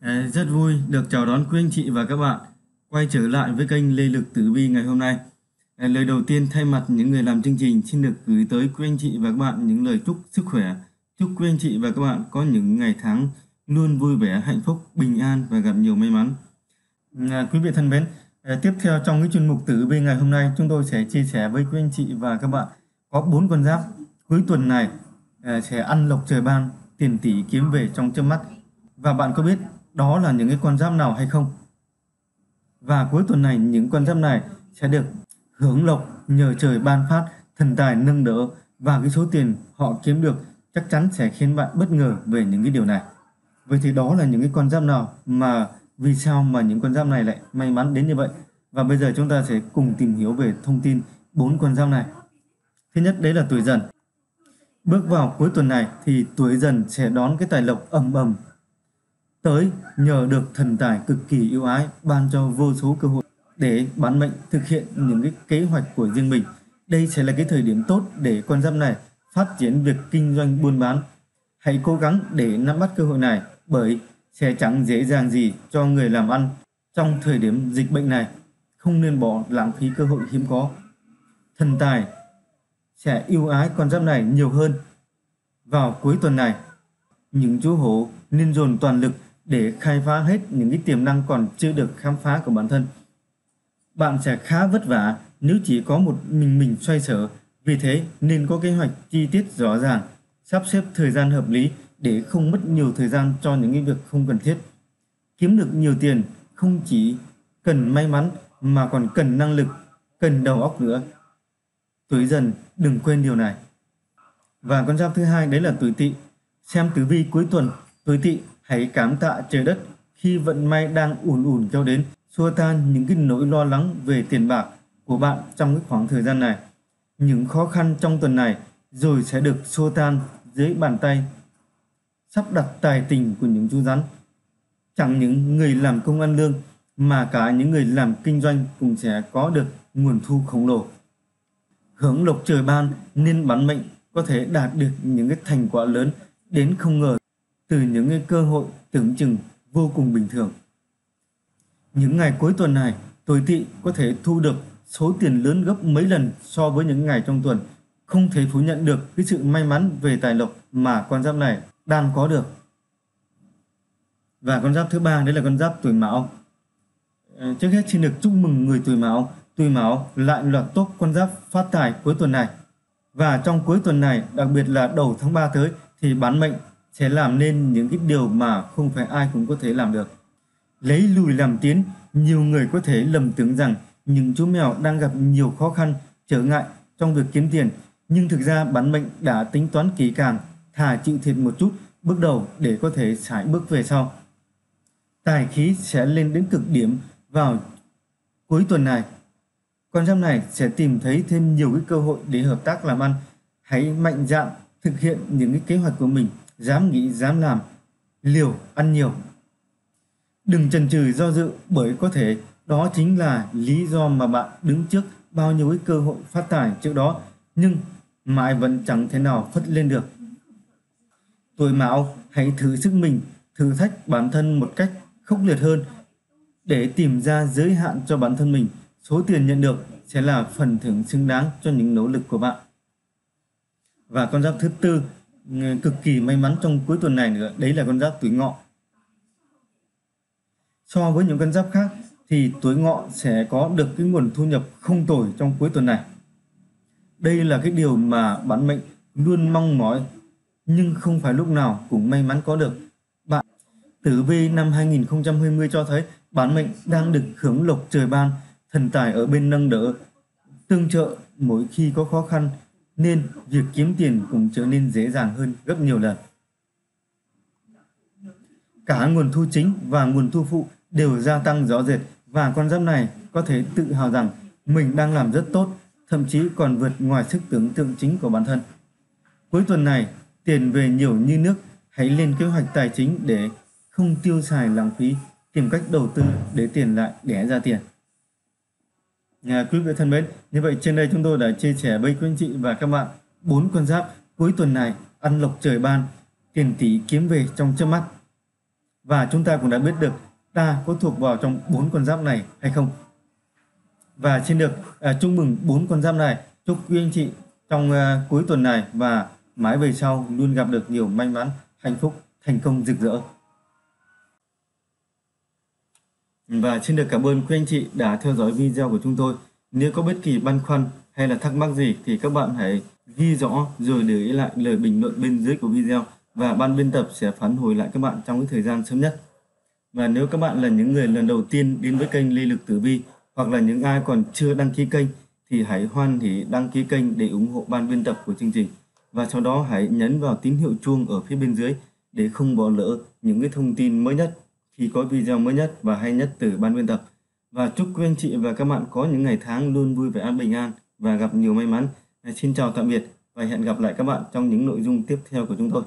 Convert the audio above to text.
Rất vui được chào đón quý anh chị và các bạn quay trở lại với kênh Lê Lực Tử Vi ngày hôm nay. Lời đầu tiên thay mặt những người làm chương trình xin được gửi tới quý anh chị và các bạn những lời chúc sức khỏe. Chúc quý anh chị và các bạn có những ngày tháng luôn vui vẻ, hạnh phúc, bình an và gặp nhiều may mắn. À, quý vị thân mến, à, tiếp theo trong cái chuyên mục Tử Vi ngày hôm nay chúng tôi sẽ chia sẻ với quý anh chị và các bạn có bốn con giáp cuối tuần này à, sẽ ăn lộc trời ban, tiền tỷ kiếm về trong chớp mắt. Và bạn có biết đó là những cái con giáp nào hay không? Và cuối tuần này những con giáp này sẽ được hưởng lộc nhờ trời ban phát, thần tài nâng đỡ và cái số tiền họ kiếm được chắc chắn sẽ khiến bạn bất ngờ về những cái điều này. Vậy thì đó là những cái con giáp nào mà vì sao mà những con giáp này lại may mắn đến như vậy? Và bây giờ chúng ta sẽ cùng tìm hiểu về thông tin bốn con giáp này. Thứ nhất đấy là tuổi dần. Bước vào cuối tuần này thì tuổi dần sẽ đón cái tài lộc ầm ầm tới nhờ được thần tài cực kỳ yêu ái ban cho vô số cơ hội để bán mệnh thực hiện những cái kế hoạch của riêng mình. Đây sẽ là cái thời điểm tốt để con giáp này phát triển việc kinh doanh buôn bán. Hãy cố gắng để nắm bắt cơ hội này bởi sẽ chẳng dễ dàng gì cho người làm ăn trong thời điểm dịch bệnh này. Không nên bỏ lãng phí cơ hội hiếm có. Thần tài sẽ yêu ái con giáp này nhiều hơn. Vào cuối tuần này, những chú hổ nên dồn toàn lực để khai phá hết những cái tiềm năng còn chưa được khám phá của bản thân. Bạn sẽ khá vất vả nếu chỉ có một mình mình xoay sở, vì thế nên có kế hoạch chi tiết rõ ràng, sắp xếp thời gian hợp lý để không mất nhiều thời gian cho những cái việc không cần thiết. Kiếm được nhiều tiền không chỉ cần may mắn mà còn cần năng lực, cần đầu óc nữa. Tuổi dần đừng quên điều này. Và con giáp thứ hai đấy là tuổi tỵ. Xem tử vi cuối tuần, tuổi tỵ Hãy cảm tạ trời đất khi vận may đang ùn ùn kéo đến, xua tan những cái nỗi lo lắng về tiền bạc của bạn trong cái khoảng thời gian này. Những khó khăn trong tuần này rồi sẽ được xua tan dưới bàn tay sắp đặt tài tình của những chú rắn. Chẳng những người làm công ăn lương mà cả những người làm kinh doanh cũng sẽ có được nguồn thu khổng lồ. Hướng lộc trời ban nên bắn mệnh có thể đạt được những cái thành quả lớn đến không ngờ từ những cái cơ hội tưởng chừng vô cùng bình thường. Những ngày cuối tuần này, tuổi tỵ có thể thu được số tiền lớn gấp mấy lần so với những ngày trong tuần. Không thể phủ nhận được cái sự may mắn về tài lộc mà con giáp này đang có được. Và con giáp thứ ba đấy là con giáp tuổi mão. Ờ, trước hết xin được chúc mừng người tuổi mão. Tuổi mão lại loạt tốt con giáp phát tài cuối tuần này. Và trong cuối tuần này, đặc biệt là đầu tháng 3 tới thì bán mệnh sẽ làm nên những cái điều mà không phải ai cũng có thể làm được. Lấy lùi làm tiến, nhiều người có thể lầm tưởng rằng những chú mèo đang gặp nhiều khó khăn, trở ngại trong việc kiếm tiền, nhưng thực ra bản mệnh đã tính toán kỹ càng, thà chịu thiệt một chút bước đầu để có thể sải bước về sau. Tài khí sẽ lên đến cực điểm vào cuối tuần này. Con giáp này sẽ tìm thấy thêm nhiều cái cơ hội để hợp tác làm ăn. Hãy mạnh dạn thực hiện những cái kế hoạch của mình dám nghĩ dám làm, liều ăn nhiều. Đừng chần chừ do dự bởi có thể đó chính là lý do mà bạn đứng trước bao nhiêu cái cơ hội phát tài trước đó nhưng mãi vẫn chẳng thể nào phất lên được. Tuổi mão hãy thử sức mình, thử thách bản thân một cách khốc liệt hơn để tìm ra giới hạn cho bản thân mình. Số tiền nhận được sẽ là phần thưởng xứng đáng cho những nỗ lực của bạn. Và con giáp thứ tư cực kỳ may mắn trong cuối tuần này nữa. Đấy là con giáp tuổi ngọ. So với những con giáp khác thì tuổi ngọ sẽ có được cái nguồn thu nhập không tồi trong cuối tuần này. Đây là cái điều mà bản mệnh luôn mong mỏi, nhưng không phải lúc nào cũng may mắn có được. Bạn, tử vi năm 2020 cho thấy bản mệnh đang được hưởng lộc trời ban, thần tài ở bên nâng đỡ, tương trợ mỗi khi có khó khăn nên việc kiếm tiền cũng trở nên dễ dàng hơn gấp nhiều lần. Cả nguồn thu chính và nguồn thu phụ đều gia tăng rõ rệt và con giáp này có thể tự hào rằng mình đang làm rất tốt, thậm chí còn vượt ngoài sức tưởng tượng chính của bản thân. Cuối tuần này, tiền về nhiều như nước, hãy lên kế hoạch tài chính để không tiêu xài lãng phí, tìm cách đầu tư để tiền lại đẻ ra tiền. À, quý vị thân mến, như vậy trên đây chúng tôi đã chia sẻ với quý anh chị và các bạn bốn con giáp cuối tuần này ăn lộc trời ban, tiền tỷ kiếm về trong chớp mắt. Và chúng ta cũng đã biết được ta có thuộc vào trong bốn con giáp này hay không. Và xin được à, chúc mừng bốn con giáp này. Chúc quý anh chị trong à, cuối tuần này và mãi về sau luôn gặp được nhiều may mắn, hạnh phúc, thành công rực rỡ. Và xin được cảm ơn quý anh chị đã theo dõi video của chúng tôi. Nếu có bất kỳ băn khoăn hay là thắc mắc gì thì các bạn hãy ghi rõ rồi để ý lại lời bình luận bên dưới của video và ban biên tập sẽ phản hồi lại các bạn trong cái thời gian sớm nhất. Và nếu các bạn là những người lần đầu tiên đến với kênh Lê Lực Tử Vi hoặc là những ai còn chưa đăng ký kênh thì hãy hoan hỉ đăng ký kênh để ủng hộ ban biên tập của chương trình. Và sau đó hãy nhấn vào tín hiệu chuông ở phía bên dưới để không bỏ lỡ những cái thông tin mới nhất khi có video mới nhất và hay nhất từ ban biên tập. Và chúc quý anh chị và các bạn có những ngày tháng luôn vui vẻ an bình an và gặp nhiều may mắn. Xin chào tạm biệt và hẹn gặp lại các bạn trong những nội dung tiếp theo của chúng tôi.